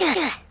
Ugh.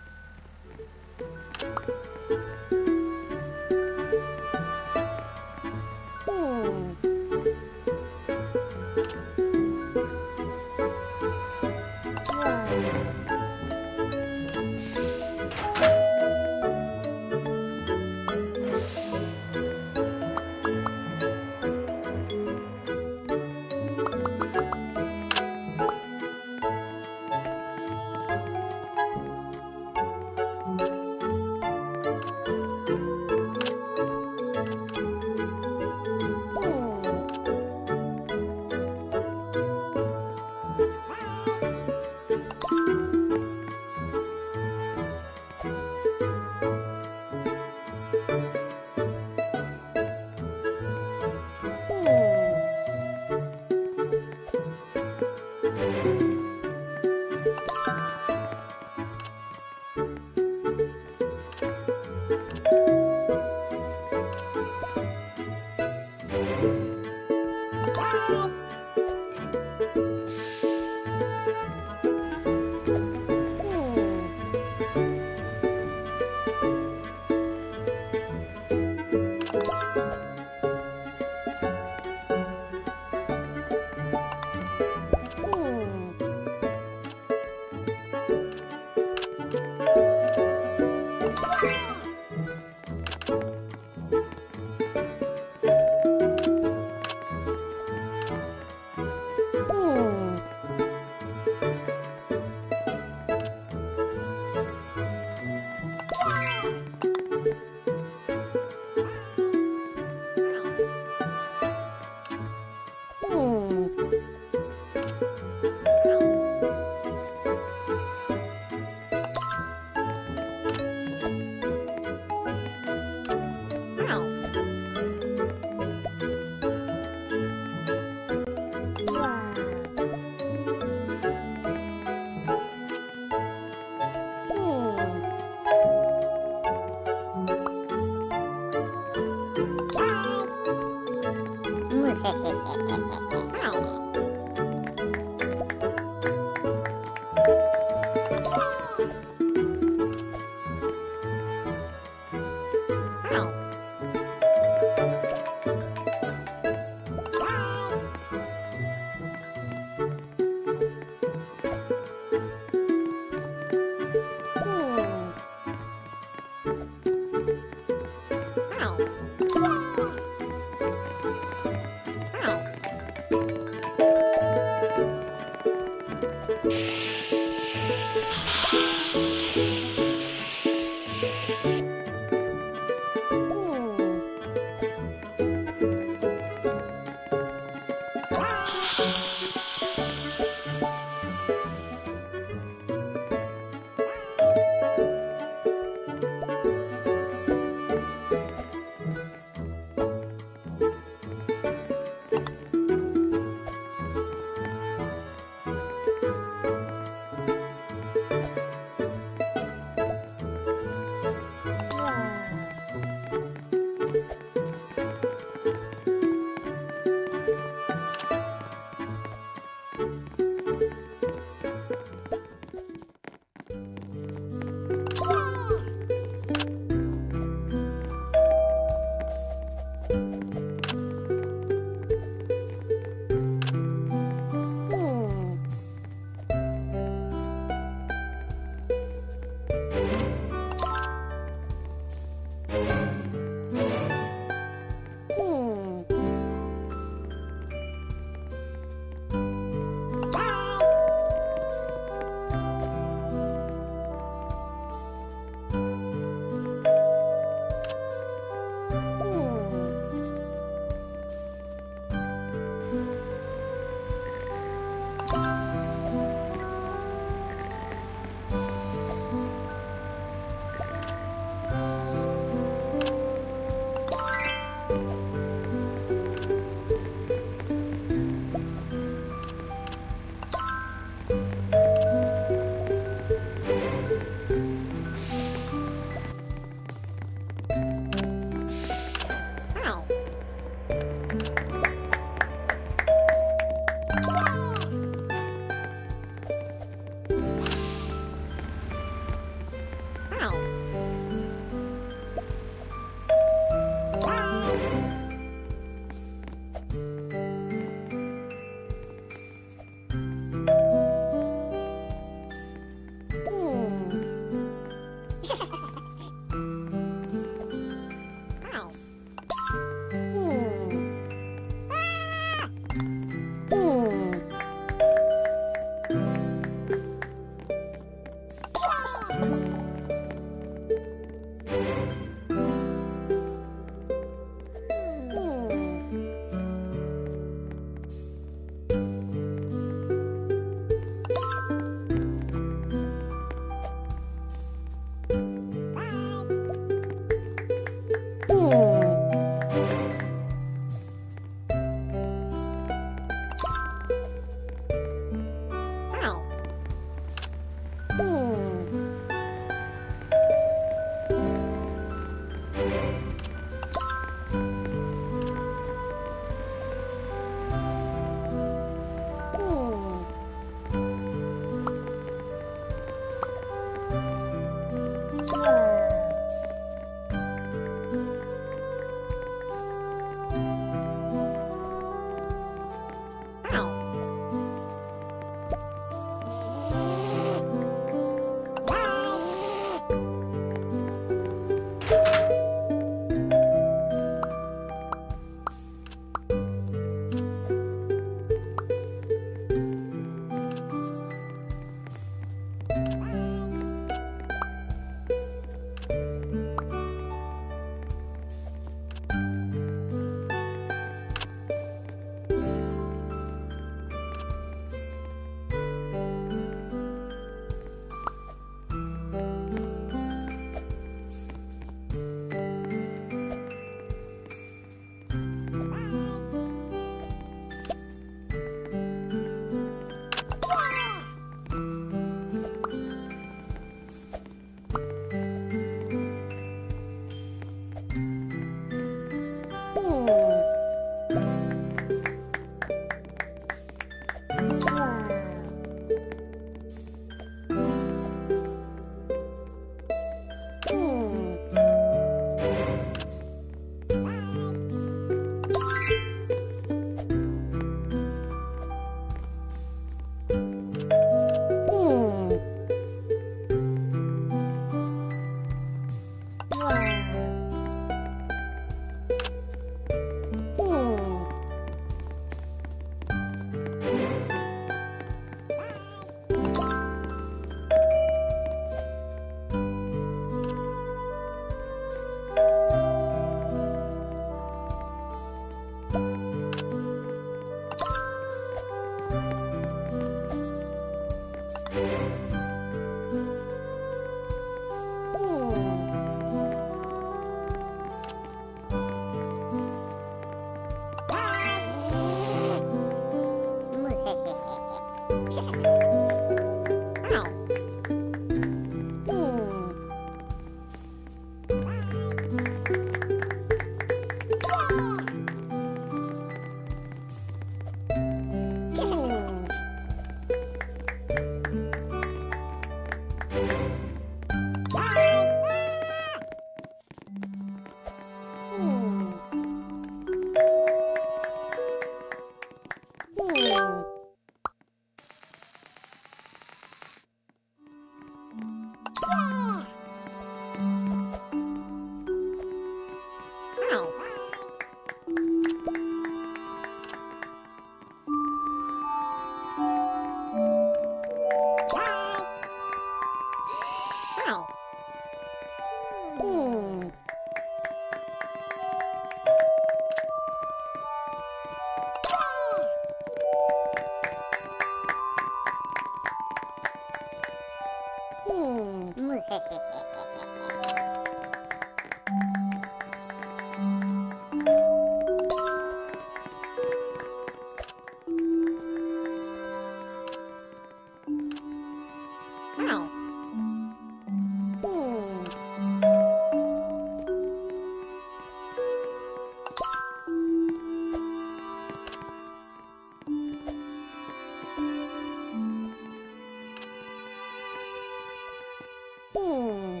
Hmm.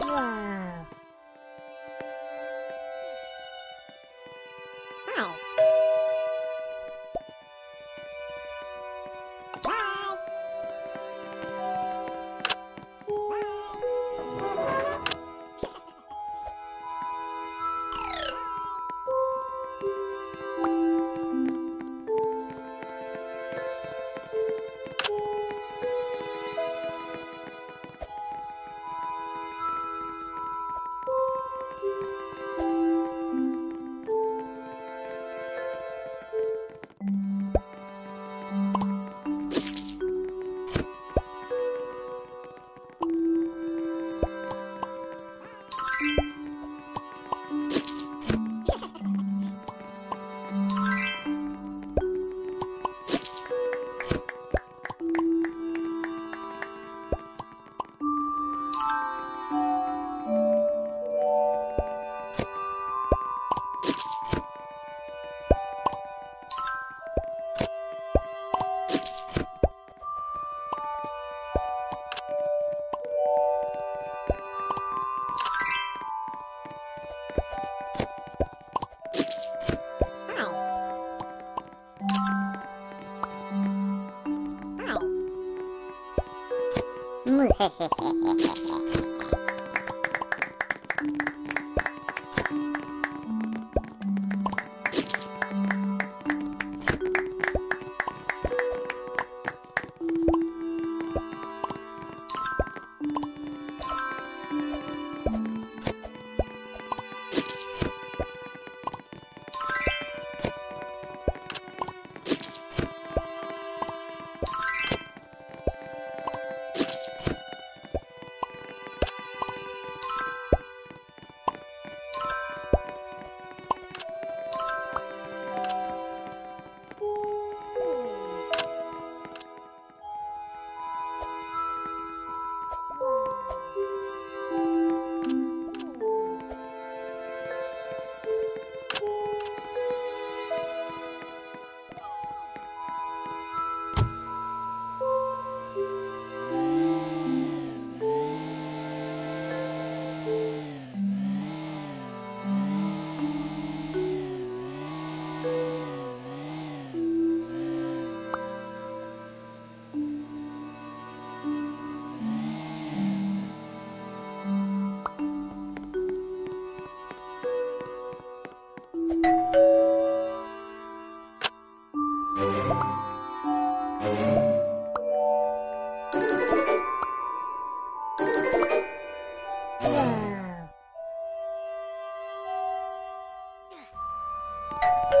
Wow. you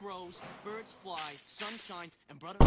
Grows, birds fly, sun shines, and brother,